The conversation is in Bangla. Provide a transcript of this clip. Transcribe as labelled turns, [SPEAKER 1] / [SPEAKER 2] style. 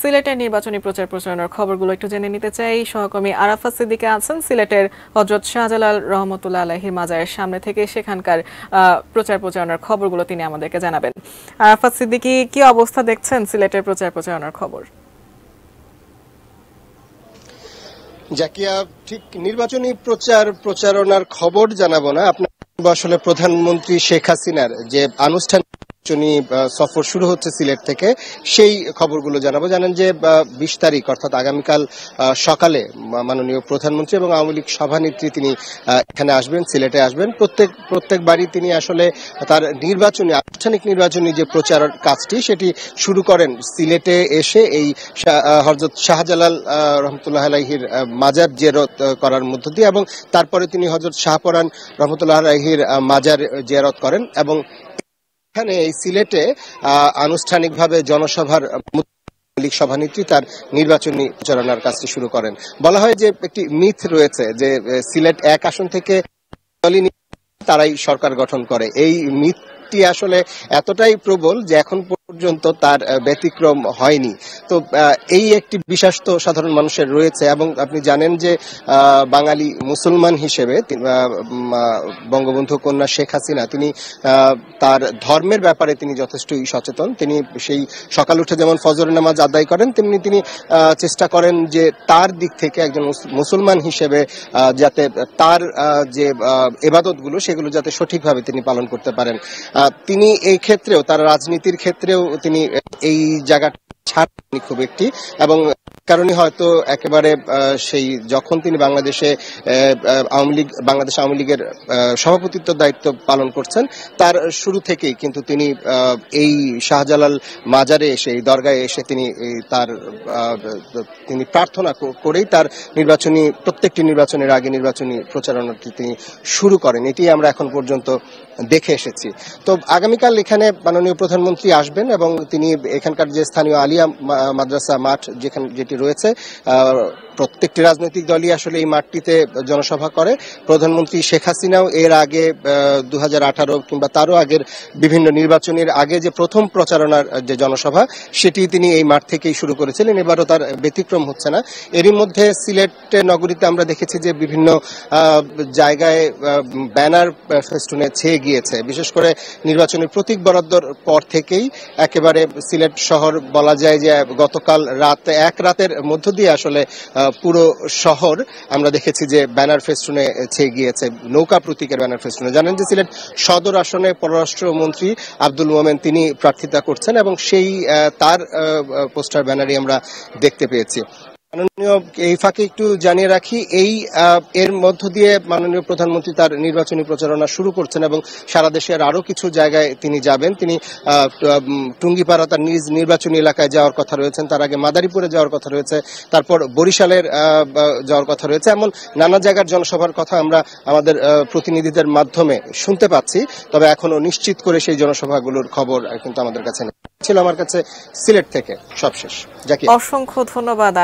[SPEAKER 1] সিলেটের নির্বাচনী প্রচার প্রচারণার খবরগুলো একটু জেনে নিতে চাই। সহকর্মী আরাফাত সিদ্দিকে আছেন সিলেটের হজরত শাহজালাল রহমতুল্লাহ আলহির মাজারের সামনে থেকে সেখানকার প্রচার প্রচারণার খবরগুলো তিনি আমাদেরকে জানাবেন। আরাফাত সিদ্দিকি, কি অবস্থা দেখছেন সিলেটের প্রচার প্রচারণার খবর?
[SPEAKER 2] জাকিয়া, ঠিক নির্বাচনী প্রচার প্রচারণার খবর জানাব না। আপনার আসলে প্রধানমন্ত্রী শেখ হাসিনার যে আনুষ্ঠানিক নির্বাচনী সফর শুরু হচ্ছে সিলেট থেকে। সেই খবরগুলো জানাব। জানেন যে বিশ তারিখ অর্থাৎ আগামীকাল সকালে মাননীয় প্রধানমন্ত্রী এবং আওয়ামী লীগ সভানেত্রী তিনি এখানে আসবেন সিলেটে আসবেন। প্রত্যেক প্রত্যেকবারই তিনি আসলে তার নির্বাচনী আনুষ্ঠানিক নির্বাচনী যে প্রচার কাজটি সেটি শুরু করেন। সিলেটে এসে এই হযরত শাহজালাল রহমতুল্লাহ আলাইহির আহ, মাজার জিয়ারত করার মধ্য দিয়ে এবং তারপরে তিনি হযরত শাহপরান রহমতুল্লাহ আলাইহির আহ, মাজার জিয়ারত করেন এবং এখানে এই সিলেটে আনুষ্ঠানিকভাবে জনসভার লীগ সভানেত্রী তার নির্বাচনী প্রচারণার কাজটি শুরু করেন। বলা হয় যে একটি মিথ রয়েছে যে সিলেট এক আসন থেকে তারাই সরকার গঠন করে। এই মিথটি আসলে এতটাই প্রবল যে এখন পর্যন্ত তার ব্যতিক্রম হয়নি। তো এই একটি বিশ্বাস তো সাধারণ মানুষের রয়েছে এবং আপনি জানেন যে বাঙালি মুসলমান হিসেবে বঙ্গবন্ধু কন্যা শেখ হাসিনা, তিনি তার ধর্মের ব্যাপারে তিনি যথেষ্টই সচেতন। তিনি সেই সকাল উঠে যেমন ফজর নামাজ আদায় করেন, তেমনি তিনি চেষ্টা করেন যে তার দিক থেকে একজন মুসলমান হিসেবে যাতে তার যে এবাদতগুলো সেগুলো যাতে সঠিকভাবে তিনি পালন করতে পারেন। তিনি এই ক্ষেত্রেও, তার রাজনীতির ক্ষেত্রেও তিনি এই জায়গাটা ছাড়েননি খুব একটি এবং কারণে হয়তো একেবারে সেই যখন তিনি বাংলাদেশে আওয়ামী লীগ, বাংলাদেশ আওয়ামী লীগের সভাপতিত্ব দায়িত্ব পালন করছেন, তার শুরু থেকেই কিন্তু তিনি এই শাহজালাল মাজারে এসে, এই দরগায় এসে তিনি তার তিনি প্রার্থনা করেই তার নির্বাচনী, প্রত্যেকটি নির্বাচনের আগে নির্বাচনী প্রচারণাটি তিনি শুরু করেন। এটি আমরা এখন পর্যন্ত দেখে এসেছি। তো আগামীকাল এখানে মাননীয় প্রধানমন্ত্রী আসবেন এবং তিনি এখানকার যে স্থানীয় আলিয়া মাদ্রাসা মাঠ, যেখানে, যেটি রয়েছে। প্রত্যেকটি রাজনৈতিক দলই আসলে এই মাঠটিতে জনসভা করে। প্রধানমন্ত্রী শেখ হাসিনাও এর আগে দু হাজার আঠারো কিংবা তারও আগের বিভিন্ন নির্বাচনের আগে যে প্রথম প্রচারণার যে জনসভা, সেটি তিনি এই মাঠ থেকেই শুরু করেছিলেন। এবারও তার ব্যতিক্রম হচ্ছে না। এরই মধ্যে সিলেট, নগরীতে আমরা দেখেছি যে বিভিন্ন জায়গায় ব্যানার ফেস্টুনে ছেয়ে গিয়েছে। বিশেষ করে নির্বাচনের প্রতীক বরাদ্দর পর থেকেই একেবারে সিলেট শহর বলা যায় যে গতকাল রাত, এক রাতের মধ্য দিয়ে আসলে পুরো শহর, আমরা দেখেছি যে ব্যানার ফেস্টুনে ছেয়ে গিয়েছে, নৌকা প্রতীকের ব্যানার ফেস্টুনে। জানেন যে সিলেট সদর আসনে পররাষ্ট্রমন্ত্রী আব্দুল মোমেন, তিনি প্রার্থিতা করছেন এবং সেই তার পোস্টার ব্যানারই আমরা দেখতে পেয়েছি। এই ফাঁকে একটু জানিয়ে রাখি, এই এর মধ্য দিয়ে মাননীয় প্রধানমন্ত্রী তার নির্বাচনী প্রচারণা শুরু করছেন এবং সারা দেশের আরও কিছু জায়গায় তিনি যাবেন। তিনি টুঙ্গিপাড়া তার নিজ নির্বাচনী এলাকায় যাওয়ার কথা রয়েছেন, তার আগে মাদারীপুরে যাওয়ার কথা রয়েছে, তারপর বরিশালের যাওয়ার কথা রয়েছে, এমন নানা জায়গার জনসভার কথা আমরা আমাদের প্রতিনিধিদের মাধ্যমে শুনতে পাচ্ছি, তবে এখনও নিশ্চিত করে সেই জনসভাগুলোর খবর কিন্তু আমাদের কাছে ছিল আমার কাছে সিলেট থেকে সবশেষ।
[SPEAKER 1] অসংখ্য ধন্যবাদ